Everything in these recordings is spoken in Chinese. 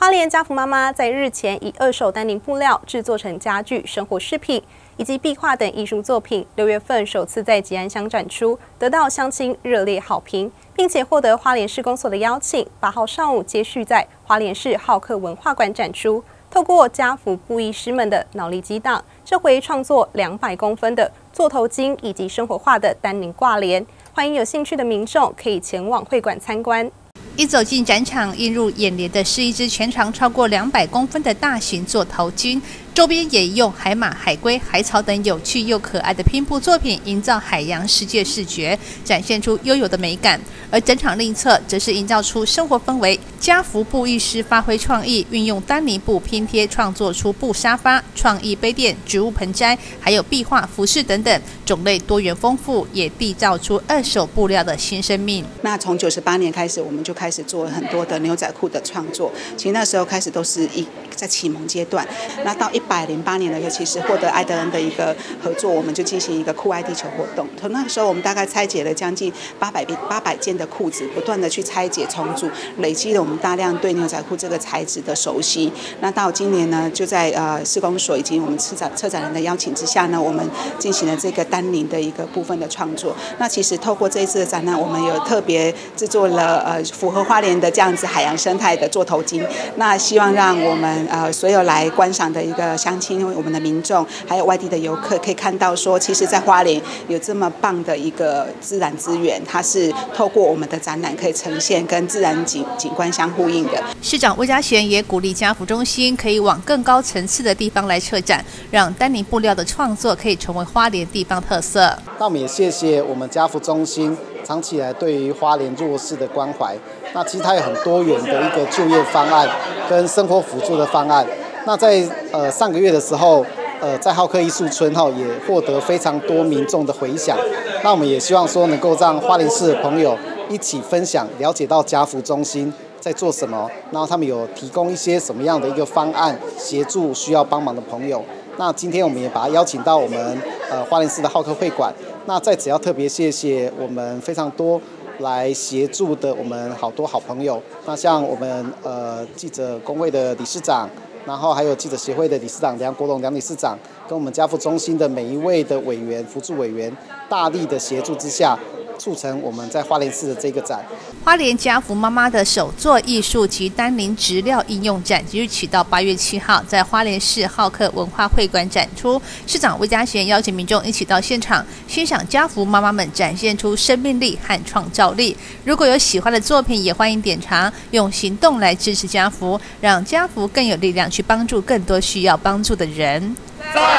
花莲家福妈妈在日前以二手丹宁布料制作成家具、生活饰品以及壁画等艺术作品，六月份首次在吉安乡展出，得到乡亲热烈好评，并且获得花莲市公所的邀请。八号上午接续在花莲市好客文化馆展出，透过家福布艺师们的脑力激荡，这回创作两百公分的座头巾以及生活化的丹宁挂帘。欢迎有兴趣的民众可以前往会馆参观。一走进展场，映入眼帘的是一只全长超过两百公分的大型座头鲸。周边也用海马、海龟、海草等有趣又可爱的拼布作品，营造海洋世界视觉，展现出悠游的美感。而整场另一侧，则是营造出生活氛围。家福布艺师发挥创意，运用丹尼布拼贴，创作出布沙发、创意杯垫、植物盆栽，还有壁画、服饰等等，种类多元丰富，也缔造出二手布料的新生命。那从九十八年开始，我们就开始做很多的牛仔裤的创作。其实那时候开始都是一在启蒙阶段，那到一。一百零八年的时候，其实获得爱德恩的一个合作，我们就进行一个酷爱地球活动。从那个时候，我们大概拆解了将近八百八百件的裤子，不断的去拆解重组，累积了我们大量对牛仔裤这个材质的熟悉。那到今年呢，就在呃施工所以及我们策展策展人的邀请之下呢，我们进行了这个丹宁的一个部分的创作。那其实透过这一次的展览，我们有特别制作了呃符合花莲的这样子海洋生态的座头巾。那希望让我们呃所有来观赏的一个。乡亲，我们的民众，还有外地的游客，可以看到说，其实，在花莲有这么棒的一个自然资源，它是透过我们的展览可以呈现，跟自然景景观相呼应的。市长魏家贤也鼓励家福中心可以往更高层次的地方来策展，让丹尼布料的创作可以成为花莲地方特色。那我们也谢谢我们家福中心长期以来对于花莲弱势的关怀。那其实它有很多元的一个就业方案跟生活辅助的方案。那在呃上个月的时候，呃在好客艺术村哈也获得非常多民众的回响。那我们也希望说能够让花莲市的朋友一起分享，了解到家福中心在做什么，然后他们有提供一些什么样的一个方案，协助需要帮忙的朋友。那今天我们也把他邀请到我们呃花莲市的好客会馆。那在此要特别谢谢我们非常多来协助的我们好多好朋友。那像我们呃记者工会的理事长。然后还有记者协会的理事长梁国龙梁理事长，跟我们家福中心的每一位的委员、辅助委员，大力的协助之下。促成我们在花莲市的这个展，花莲家福妈妈的手作艺术及丹宁植料应用展，即日起到八月七号，在花莲市好客文化会馆展出。市长魏家贤邀请民众一起到现场欣赏家福妈妈们展现出生命力和创造力。如果有喜欢的作品，也欢迎典藏，用行动来支持家福，让家福更有力量去帮助更多需要帮助的人。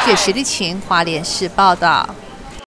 谢实力情，花莲市报道。